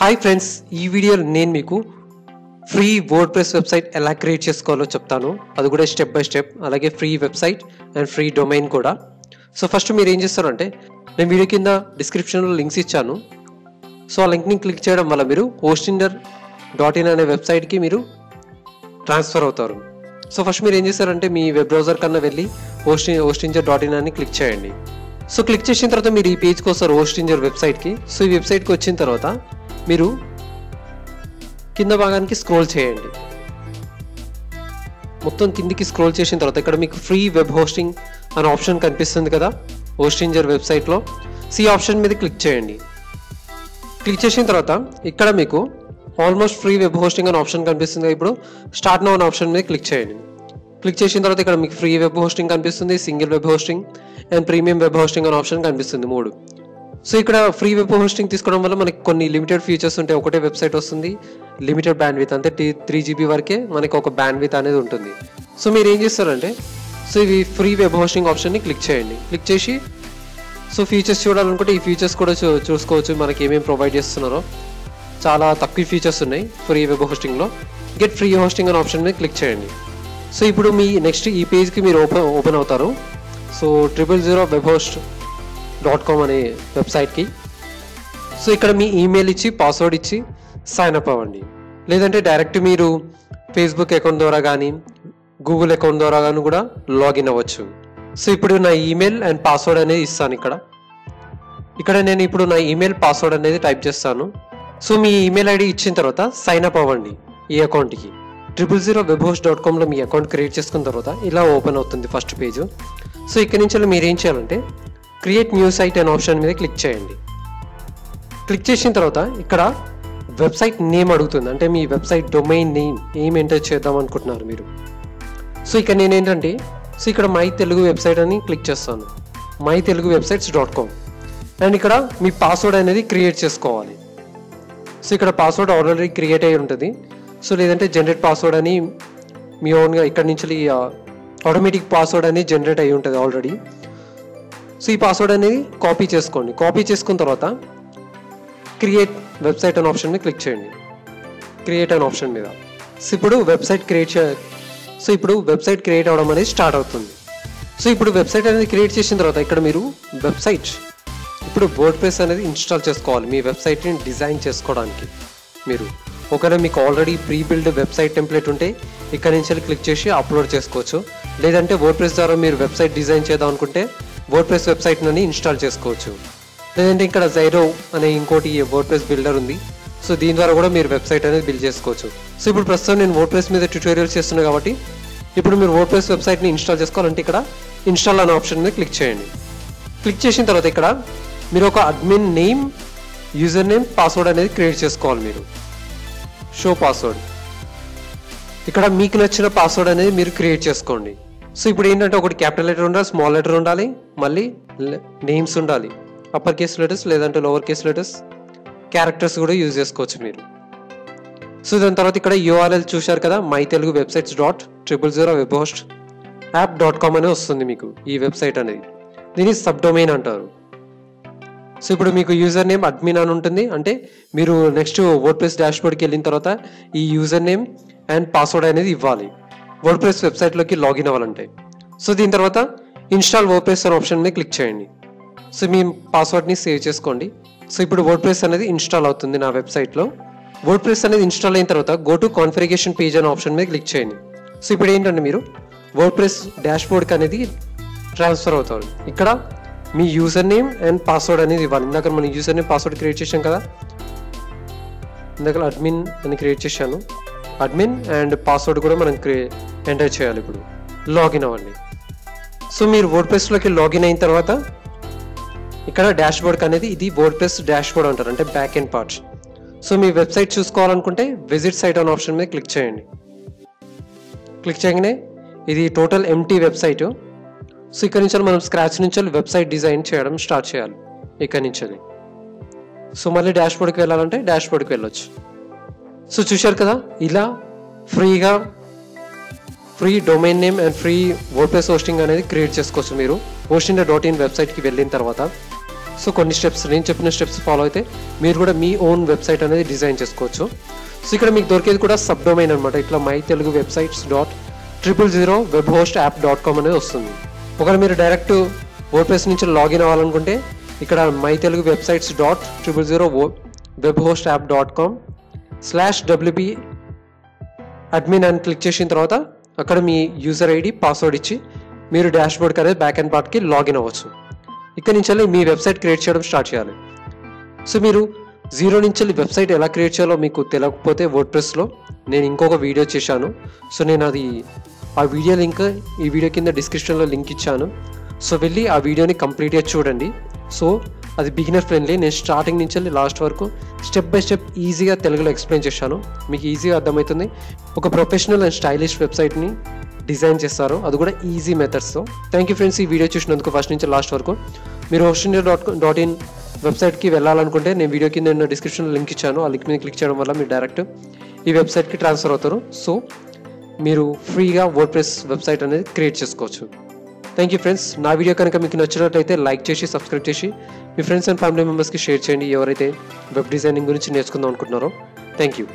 Hi friends ఈ వీడియోలో నేను మీకు ఫ్రీ వర్డ్ ప్రెస్ వెబ్సైట్ ఎలా క్రియేట్ చేసుకోవాలో చెప్తాను. అది కూడా స్టెప్ బై స్టెప్ అలాగే free website and free domain కూడా. సో ఫస్ట్ మీరు ఏం చేస్తారంటే నేను వీడియో కింద డిస్క్రిప్షన్లో లింక్స్ ఇచ్చాను. సో ఆ లింక్ని క్లిక్ చేయడం వల్ల మీరు హోస్టిండర్ డాట్ ఇన్ అనే వెబ్సైట్కి మీరు ట్రాన్స్ఫర్ అవుతారు. సో ఫస్ట్ మీరు ఏం చేస్తారంటే మీ వెబ్ బ్రౌజర్ కన్నా వెళ్ళి హోస్టింగ్ హోస్టింజర్ డాట్ ఇన్ అని క్లిక్ చేయండి. సో క్లిక్ చేసిన తర్వాత మీరు ఈ పేజ్కి వస్తారు హోస్టింజర్ వెబ్సైట్కి సో ఈ వెబ్సైట్కి వచ్చిన తర్వాత మీరు కింద భాగానికి స్క్రోల్ చేయండి. మొత్తం కిందికి స్క్రోల్ చేసిన తర్వాత ఇక్కడ మీకు ఫ్రీ వెబ్ హోస్టింగ్ అనే ఆప్షన్ కనిపిస్తుంది కదా హోస్టింజర్ వెబ్సైట్లో సి ఆప్షన్ మీద క్లిక్ చేయండి. క్లిక్ చేసిన తర్వాత ఇక్కడ మీకు ఆల్మోస్ట్ ఫ్రీ వెబ్ హోస్టింగ్ అనే ఆప్షన్ కనిపిస్తుంది ఇప్పుడు స్టార్ట్ నో అనే ఆప్షన్ మీద క్లిక్ చేయండి. క్లిక్ చేసిన తర్వాత ఇక్కడ మీకు ఫ్రీ వెబ్ హోస్టింగ్ కనిపిస్తుంది single web hosting and premium web hosting అనే ఆప్షన్ కనిపిస్తుంది మూడు. సో ఇక్కడ ఫ్రీ వెబ్ హోస్టింగ్ తీసుకోవడం వల్ల మనకి కొన్ని లిమిటెడ్ ఫీచర్స్ ఉంటాయి. ఒకటే వెబ్సైట్ వస్తుంది లిమిటెడ్ బ్యాండ్ విత్ అంటే త్రీ జీబీ వరకే మనకి ఒక బ్యాండ్ విత్ అనేది ఉంటుంది. సో మీరు ఏం చేస్తారంటే సో ఇవి ఫ్రీ వెబ్ హోస్టింగ్ ఆప్షన్ని క్లిక్ చేయండి. క్లిక్ చేసి సో ఫీచర్స్ చూడాలనుకుంటే ఈ ఫీచర్స్ కూడా చూ చూసుకోవచ్చు మనకి ఏమేమి ప్రొవైడ్ చేస్తున్నారో. చాలా తక్కువ ఫీచర్స్ ఉన్నాయి ఫ్రీ వెబ్ హోస్టింగ్లో. గెట్ ఫ్రీ హోస్టింగ్ అనే ఆప్షన్ మీద క్లిక్ చేయండి. సో ఇప్పుడు మీ నెక్స్ట్ ఈ పేజ్కి మీరు ఓపెన్ ఓపెన్ అవుతారు. So triple zero web host dot com అనే వెబ్సైట్కి సో ఇక్కడ మీ ఈమెయిల్ ఇచ్చి పాస్వర్డ్ ఇచ్చి సైన్ అప్ అవ్వండి. లేదంటే డైరెక్ట్ మీరు ఫేస్బుక్ అకౌంట్ ద్వారా కానీ గూగుల్ అకౌంట్ ద్వారా కానీ కూడా లాగిన్ అవ్వచ్చు. సో ఇప్పుడు నా ఈమెయిల్ అండ్ పాస్వర్డ్ అనేది ఇస్తాను ఇక్కడ. ఇక్కడ నేను ఇప్పుడు నా ఈమెయిల్ పాస్వర్డ్ అనేది టైప్ చేస్తాను. సో మీ ఈమెయిల్ ఐడి ఇచ్చిన తర్వాత సైన్ అప్ అవ్వండి ఈ అకౌంట్కి triple zero web host dot కామ్లో మీ అకౌంట్ క్రియేట్ చేసుకున్న తర్వాత ఇలా ఓపెన్ అవుతుంది ఫస్ట్ పేజ్ సో ఇక్కడ నుంచి మీరు ఏం చేయాలంటే క్రియేట్ న్యూ సైట్ అనే ఆప్షన్ మీద క్లిక్ చేయండి. క్లిక్ చేసిన తర్వాత ఇక్కడ వెబ్సైట్ నేమ్ అడుగుతుంది. అంటే మీ వెబ్సైట్ డొమైన్ నేమ్ ఏం ఎంటర్ చేద్దాం అనుకుంటున్నారు మీరు. సో ఇక్కడ నేను ఏంటంటే సో ఇక్కడ మై తెలుగు వెబ్సైట్ అని క్లిక్ చేస్తాను. My Telugu websites dot com and ఇక్కడ మీ పాస్వర్డ్ అనేది క్రియేట్ చేసుకోవాలి. సో ఇక్కడ పాస్వర్డ్ ఆల్రెడీ క్రియేట్ అయి ఉంటుంది. సో లేదంటే జనరేట్ పాస్వర్డ్ అని మీ ఓన్గా ఇక్కడ నుంచి ఆటోమేటిక్ పాస్వర్డ్ అనేది జనరేట్ అయి ఉంటుంది ఆల్రెడీ సో ఈ పాస్వర్డ్ అనేది కాపీ చేసుకోండి. కాపీ చేసుకున్న తర్వాత క్రియేట్ వెబ్సైట్ అనే ఆప్షన్ మీద క్లిక్ చేయండి. క్రియేట్ అనే ఆప్షన్ మీద. సో ఇప్పుడు వెబ్సైట్ క్రియేట్ చే సో ఇప్పుడు వెబ్సైట్ క్రియేట్ అవడం అనేది స్టార్ట్ అవుతుంది. సో ఇప్పుడు వెబ్సైట్ అనేది క్రియేట్ చేసిన తర్వాత ఇక్కడ మీరు వెబ్సైట్ ఇప్పుడు వర్డ్ ప్రెస్ అనేది ఇన్స్టాల్ చేసుకోవాలి. మీ వెబ్సైట్ని డిజైన్ చేసుకోవడానికి మీరు. ఒకవేళ మీకు already pre built website template ఉంటే ఇక్కడ నుంచి క్లిక్ చేసి అప్లోడ్ చేసుకోవచ్చు. లేదంటే వర్డ్ ప్రెస్ ద్వారా మీరు వెబ్సైట్ డిజైన్ చేద్దాం అనుకుంటే వర్డ్ ప్రెస్ వెబ్సైట్ని ఇన్స్టాల్ చేసుకోవచ్చు. లేదంటే ఇక్కడ జైరో అనే ఇంకోటి వర్డ్ ప్రెస్ బిల్డర్ ఉంది. సో దీని ద్వారా కూడా మీరు వెబ్సైట్ అనేది బిల్డ్ చేసుకోవచ్చు. సో ఇప్పుడు ప్రస్తుతం నేను వర్డ్ ప్రెస్ మీద ట్యూటోరియల్ చేస్తున్నాను కాబట్టి ఇప్పుడు మీరు వర్డ్ ప్రెస్ వెబ్సైట్ని ఇన్స్టాల్ చేసుకోవాలంటే ఇక్కడ ఇన్స్టాల్ అనే ఆప్షన్ మీద క్లిక్ చేయండి. క్లిక్ చేసిన తర్వాత ఇక్కడ మీరు ఒక admin name user name password అనేది క్రియేట్ చేసుకోవాలి మీరు. షో పాస్వర్డ్ ఇక్కడ మీకు నచ్చిన పాస్వర్డ్ అనేది మీరు క్రియేట్ చేసుకోండి. సో ఇప్పుడు ఏంటంటే ఒకటి క్యాపిటల్ లెటర్ ఉండాలి స్మాల్ లెటర్ ఉండాలి మళ్ళీ నేమ్స్ ఉండాలి. అప్పర్ కేస్ లెటర్స్ లేదంటే లోవర్ కేస్ లెటర్స్ క్యారెక్టర్స్ కూడా యూజ్ చేసుకోవచ్చు మీరు. సో దాని తర్వాత ఇక్కడ యూఆర్ఎల్ చూశారు కదా my Telugu websites dot triple zero web host app dot com అనే వస్తుంది మీకు ఈ వెబ్సైట్ అనేది. దీన్ని సబ్ డొమైన్ అంటారు. సో ఇప్పుడు మీకు యూజర్ నేమ్ అడ్మిన్ అని ఉంటుంది. అంటే మీరు నెక్స్ట్ వర్డ్ ప్రెస్ డాష్బోర్డ్కి వెళ్ళిన తర్వాత ఈ యూజర్ నేమ్ అండ్ పాస్వర్డ్ అనేది ఇవ్వాలి. వర్డ్ ప్రెస్ వెబ్సైట్లోకి లాగిన్ అవ్వాలంటే. సో దీని తర్వాత ఇన్స్టాల్ వర్డ్ ప్రెస్ అనే ఆప్షన్ మీద క్లిక్ చేయండి. సో మీ పాస్వర్డ్ని సేవ్ చేసుకోండి. సో ఇప్పుడు వర్డ్ ప్రెస్ అనేది ఇన్స్టాల్ అవుతుంది నా వెబ్సైట్లో వర్డ్ ప్రెస్ అనేది ఇన్స్టాల్ అయిన తర్వాత గో టు కాన్ఫిగరేషన్ పేజ్ అనే ఆప్షన్ మీద క్లిక్ చేయండి. సో ఇప్పుడు ఏంటంటే మీరు వర్డ్ ప్రెస్ డాష్బోర్డ్కి అనేది ట్రాన్స్ఫర్ అవుతారు. ఇక్కడ మీ యూజర్ నేమ్ అండ్ పాస్వర్డ్ అనేది ఇవ్వాలి. ఇందాక మనం యూజర్ నేమ్ పాస్వర్డ్ క్రియేట్ చేసాం కదా? ఇందాక అడ్మిన్ అని క్రియేట్ చేశాను. అడ్మిన్ అండ్ పాస్వర్డ్ కూడా మనం క్రియే ఎంటర్ చేయాలి ఇప్పుడు. లాగిన్ అవ్వండి. సో మీరు వర్డ్ ప్రెస్లోకి లాగిన్ అయిన తర్వాత ఇక్కడ డాష్ బోర్డ్ అనేది ఇది వర్డ్ ప్రెస్ డాష్ బోర్డ్ అంటారు అంటే బ్యాక్ ఎండ్ పార్ట్ సో మీ వెబ్సైట్ చూసుకోవాలనుకుంటే విజిట్ సైట్ అనే ఆప్షన్ మీద క్లిక్ చేయండి. క్లిక్ చేయగానే ఇది టోటల్ ఎంటీ వెబ్సైట్ సో ఇక్కడ నుంచి మనం స్క్రాచ్ నుంచి వెబ్సైట్ డిజైన్ చేయడం స్టార్ట్ చేయాలి. ఇక్కడ నుంచి సో మళ్ళీ డాష్ బోర్డ్కి వెళ్ళాలంటే డాష్ బోర్డ్కి వెళ్ళొచ్చు. సో చూశారు కదా ఇలా ఫ్రీగా free domain name and free WordPress hosting అనేది క్రియేట్ చేసుకోవచ్చు మీరు. హోస్టింగ్ డాట్ ఇన్ వెబ్సైట్కి వెళ్ళిన తర్వాత. సో కొన్ని స్టెప్స్ నేను చెప్పిన స్టెప్స్ ఫాలో అయితే మీరు కూడా మీ ఓన్ వెబ్సైట్ అనేది డిజైన్ చేసుకోవచ్చు. సో ఇక్కడ మీకు దొరికేది కూడా సబ్ డొమైన్ అనమాట ఇట్లా my Telugu websites dot triple zero web host app dot com అనేది వస్తుంది. ఒకవేళ మీరు డైరెక్ట్ వర్డ్ప్రెస్ నుంచి లాగిన్ అవ్వాలనుకుంటే ఇక్కడ my Telugu websites dot triple zero web host app dot com slash WB admin అని క్లిక్ చేసిన తర్వాత అక్కడ మీ యూజర్ ఐడి పాస్వర్డ్ ఇచ్చి మీరు డాష్ బోర్డ్కి అనేది బ్యాక్ అండ్ పార్ట్కి లాగిన్ అవ్వచ్చు. ఇక్కడ నుంచి వెళ్ళి మీ వెబ్సైట్ క్రియేట్ చేయడం స్టార్ట్ చేయాలి. సో మీరు జీరో నుంచి వెళ్ళి వెబ్సైట్ ఎలా క్రియేట్ చేయాలో మీకు తెలియకపోతే వర్డ్ ప్రెస్లో నేను ఇంకొక వీడియో చేశాను. సో నేను అది ఆ వీడియో లింక్ ఈ వీడియో కింద డిస్క్రిప్షన్లో లింక్ ఇచ్చాను. సో వెళ్ళి ఆ వీడియోని కంప్లీట్గా చూడండి. సో అది బిగినర్ ఫ్రెండ్లీ. నేను స్టార్టింగ్ నుంచి వెళ్ళి లాస్ట్ వరకు స్టెప్ బై స్టెప్ ఈజీగా తెలుగులో ఎక్స్ప్లెయిన్ చేశాను. మీకు ఈజీగా అర్థమవుతుంది. ఒక ప్రొఫెషనల్ అండ్ స్టైలిష్ వెబ్సైట్ని డిజైన్ చేస్తారు. అది కూడా ఈజీ మెథడ్స్తో థ్యాంక్ యూ ఫ్రెండ్స్ ఈ వీడియో చూసినందుకు ఫస్ట్ నుంచి లాస్ట్ వరకు. మీరు హోస్టింగ్ డాట్ డాట్ ఇన్ వెబ్సైట్కి వెళ్ళాలనుకుంటే నేను వీడియో కింద నేను డిస్క్రిప్షన్లో లింక్ ఇచ్చాను. ఆ లింక్ మీద క్లిక్ చేయడం వల్ల మీరు డైరెక్ట్ ఈ వెబ్సైట్కి ట్రాన్స్ఫర్ అవుతారు. సో మీరు ఫ్రీగా వర్డ్ ప్రెస్ వెబ్సైట్ అనేది క్రియేట్ చేసుకోవచ్చు. థ్యాంక్ యూ ఫ్రెండ్స్ నా వీడియో కనుక మీకు నచ్చినట్లయితే లైక్ చేసి సబ్స్క్రైబ్ చేసి మీ ఫ్రెండ్స్ అండ్ ఫ్యామిలీ మెంబర్స్కి షేర్ చేయండి. ఎవరైతే వెబ్ డిజైనింగ్ గురించి నేర్చుకుందాం అనుకుంటున్నారో థ్యాంక్ యూ